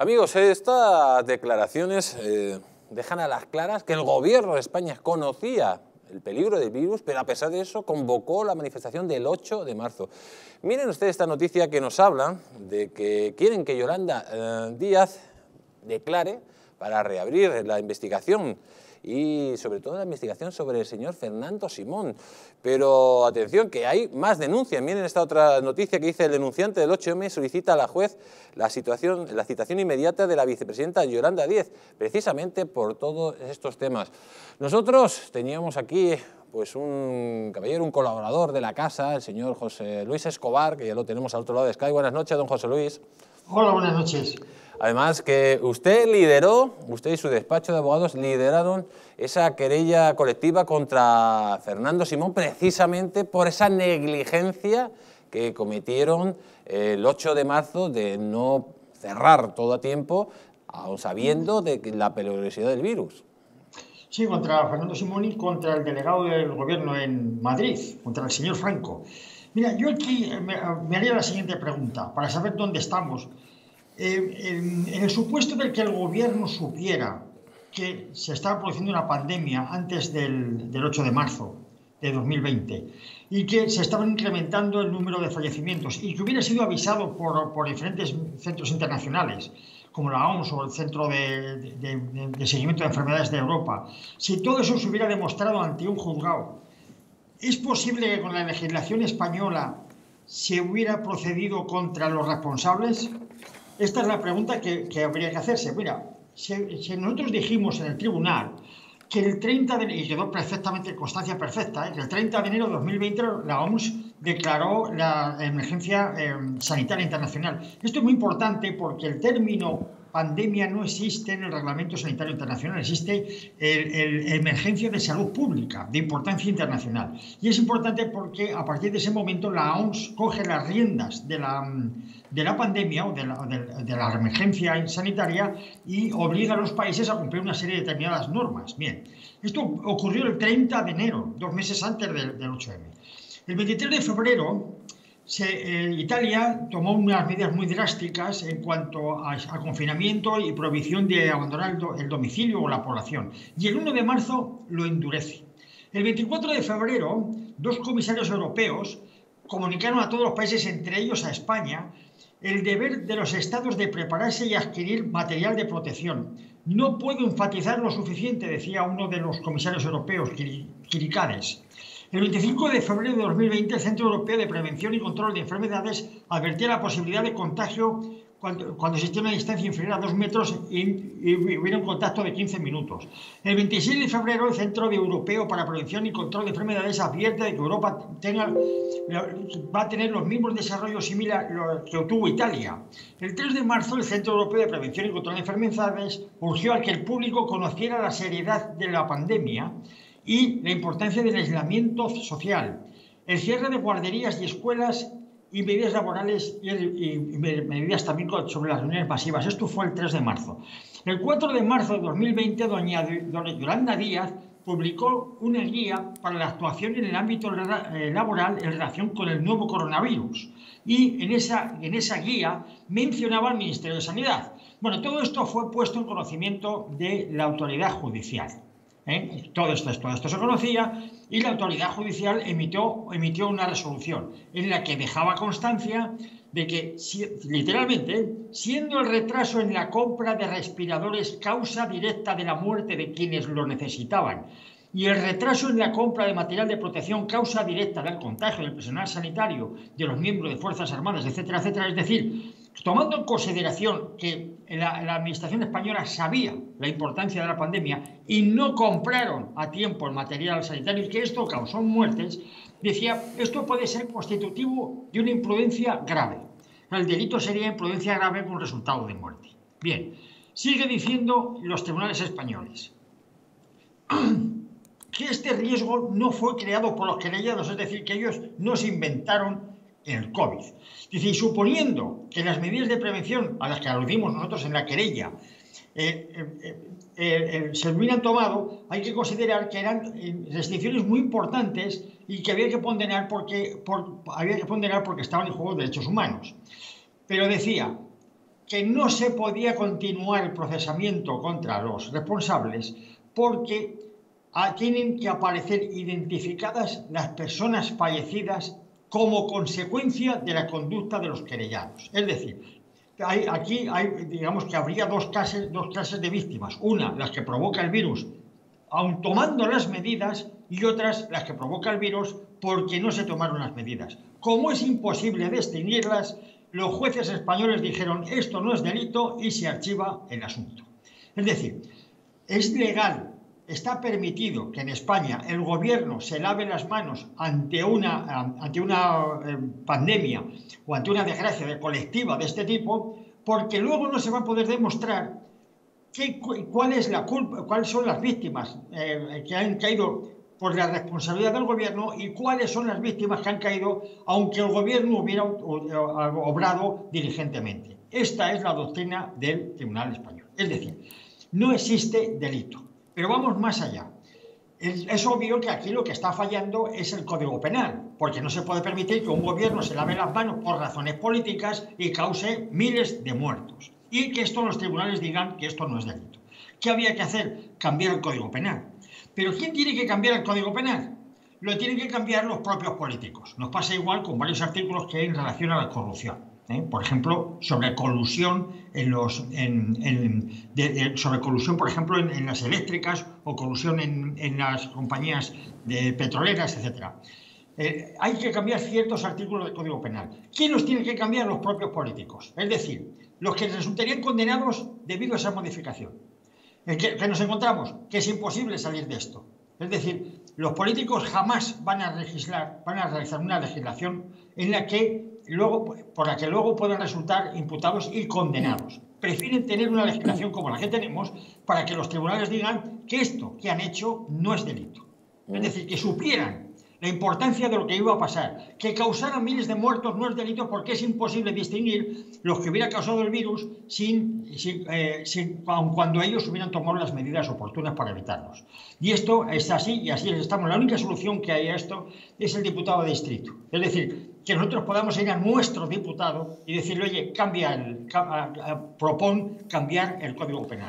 Amigos, estas declaraciones eh, dejan a las claras que el gobierno de España conocía el peligro del virus, pero a pesar de eso convocó la manifestación del 8 de marzo. Miren ustedes esta noticia que nos habla de que quieren que Yolanda eh, Díaz declare para reabrir la investigación y sobre todo la investigación sobre el señor Fernando Simón. Pero atención, que hay más denuncias. Miren esta otra noticia que dice el denunciante del 8M solicita a la juez la, situación, la citación inmediata de la vicepresidenta Yolanda Díez, precisamente por todos estos temas. Nosotros teníamos aquí pues un caballero, un colaborador de la casa, el señor José Luis Escobar, que ya lo tenemos al otro lado de Sky. Buenas noches, don José Luis. Hola, buenas noches. Además que usted lideró, usted y su despacho de abogados lideraron esa querella colectiva contra Fernando Simón precisamente por esa negligencia que cometieron el 8 de marzo de no cerrar todo a tiempo, aun sabiendo de la peligrosidad del virus. Sí, contra Fernando Simón y contra el delegado del gobierno en Madrid, contra el señor Franco. Mira, yo aquí me, me haría la siguiente pregunta, para saber dónde estamos. Eh, en, el supuesto de que el gobierno supiera que se estaba produciendo una pandemia antes del, 8 de marzo de 2020 y que se estaba incrementando el número de fallecimientos y que hubiera sido avisado por, diferentes centros internacionales como la OMS o el Centro de, Seguimiento de Enfermedades de Europa, si todo eso se hubiera demostrado ante un juzgado, ¿es posible que con la legislación española se hubiera procedido contra los responsables? Esta es la pregunta que, habría que hacerse. Mira, si, nosotros dijimos en el tribunal que el 30 de enero, y quedó perfectamente, constancia perfecta, ¿eh? que el 30 de enero de 2020 la OMS declaró la emergencia eh, sanitaria internacional. Esto es muy importante porque el término pandemia no existe en el Reglamento Sanitario Internacional, existe el, emergencia de salud pública, de importancia internacional. Y es importante porque a partir de ese momento la OMS coge las riendas de la de la pandemia o de la, emergencia sanitaria y obliga a los países a cumplir una serie de determinadas normas. Bien, esto ocurrió el 30 de enero, dos meses antes del, 8M. El 23 de febrero, eh, Italia tomó unas medidas muy drásticas en cuanto a, confinamiento y prohibición de abandonar el, el domicilio o la población. Y el 1 de marzo lo endurece. El 24 de febrero, dos comisarios europeos comunicaron a todos los países, entre ellos a España, el deber de los estados de prepararse y adquirir material de protección. No puedo enfatizar lo suficiente, decía uno de los comisarios europeos, Kirikades. El 25 de febrero de 2020, el Centro Europeo de Prevención y Control de Enfermedades advertía la posibilidad de contagio cuando, cuando existía una distancia inferior a dos metros y, hubiera un contacto de 15 minutos. El 26 de febrero, el Centro Europeo para Prevención y Control de Enfermedades advierte de que Europa tenga, va a tener los mismos desarrollos similares que obtuvo Italia. El 3 de marzo, el Centro Europeo de Prevención y Control de Enfermedades urgió a que el público conociera la seriedad de la pandemia y la importancia del aislamiento social. El cierre de guarderías y escuelas y medidas laborales y, medidas también sobre las reuniones masivas. Esto fue el 3 de marzo. El 4 de marzo de 2020, doña, Yolanda Díaz publicó una guía para la actuación en el ámbito eh, laboral en relación con el nuevo coronavirus. Y en esa, en esa guía mencionaba al Ministerio de Sanidad. Bueno, todo esto fue puesto en conocimiento de la autoridad judicial. ¿Eh? Todo, esto, todo esto se conocía y la autoridad judicial emitió, emitió una resolución en la que dejaba constancia de que, literalmente, siendo el retraso en la compra de respiradores causa directa de la muerte de quienes lo necesitaban y el retraso en la compra de material de protección causa directa del contagio del personal sanitario, de los miembros de Fuerzas Armadas, etcétera, etcétera, es decir, tomando en consideración que la, administración española sabía la importancia de la pandemia y no compraron a tiempo el material sanitario y que esto causó muertes, decía, esto puede ser constitutivo de una imprudencia grave. El delito sería imprudencia grave con resultado de muerte. Bien, sigue diciendo los tribunales españoles que este riesgo no fue creado por los querellados, es decir, que ellos no se inventaron el COVID. Dice, y suponiendo que las medidas de prevención a las que aludimos nosotros en la querella eh, eh, eh, se hubieran tomado, hay que considerar que eran restricciones muy importantes y que había que ponderar porque, había que porque estaban en juego derechos humanos. Pero decía que no se podía continuar el procesamiento contra los responsables porque ah, tienen que aparecer identificadas las personas fallecidas como consecuencia de la conducta de los querellados. Es decir, hay, aquí hay, digamos que habría dos clases, dos clases de víctimas. Una, las que provoca el virus, aun tomando las medidas, y otras, las que provoca el virus, porque no se tomaron las medidas. Como es imposible distinguirlas, los jueces españoles dijeron esto no es delito y se archiva el asunto. Es decir, es legal, está permitido que en España el gobierno se lave las manos ante una, ante una eh, pandemia o ante una desgracia colectiva de este tipo, porque luego no se va a poder demostrar cuál es la culpa, cuáles son las víctimas eh, que han caído por la responsabilidad del gobierno y cuáles son las víctimas que han caído aunque el gobierno hubiera obrado diligentemente. Esta es la doctrina del Tribunal Español. Es decir, no existe delito. Pero vamos más allá. Es obvio que aquí lo que está fallando es el Código Penal, porque no se puede permitir que un gobierno se lave las manos por razones políticas y cause miles de muertos. Y que esto los tribunales digan que esto no es delito. ¿Qué había que hacer? Cambiar el Código Penal. Pero ¿quién tiene que cambiar el Código Penal? Lo tienen que cambiar los propios políticos. Nos pasa igual con varios artículos que hay en relación a la corrupción. ¿Eh? Por ejemplo, sobre colusión en los, sobre colusión, por ejemplo, en, las eléctricas o colusión en, las compañías de petroleras, etc. Eh, hay que cambiar ciertos artículos del Código Penal. ¿Quién los tiene que cambiar? Los propios políticos. Es decir, los que resultarían condenados debido a esa modificación. ¿Qué, nos encontramos? Que es imposible salir de esto. Es decir, los políticos jamás van a legislar, van a realizar una legislación en la que luego, por la que luego puedan resultar imputados y condenados. Prefieren tener una legislación como la que tenemos para que los tribunales digan que esto que han hecho no es delito. Es decir, que supieran la importancia de lo que iba a pasar. Que causara miles de muertos no es delito porque es imposible distinguir los que hubiera causado el virus sin, eh, cuando ellos hubieran tomado las medidas oportunas para evitarlos. Y esto es así y así estamos. La única solución que hay a esto es el diputado de distrito. Es decir, que nosotros podamos ir a nuestro diputado y decirle, oye, cambia el, propon cambiar el Código Penal.